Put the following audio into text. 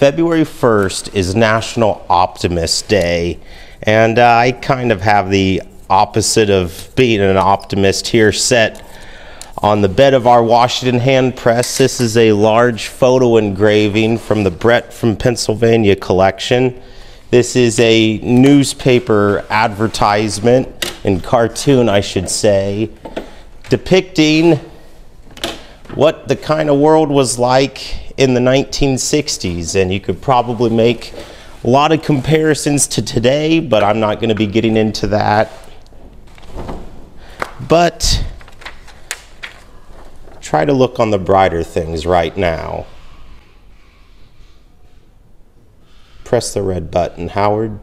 February 1st is National Optimist Day, and uh, I kind of have the opposite of being an optimist here set on the bed of our Washington hand press. This is a large photo engraving from the Brett from Pennsylvania collection. This is a newspaper advertisement and cartoon, I should say, depicting what the kind of world was like in the 1960s. And you could probably make a lot of comparisons to today, but I'm not going to be getting into that. But try to look on the brighter things right now. Press the red button, Howard.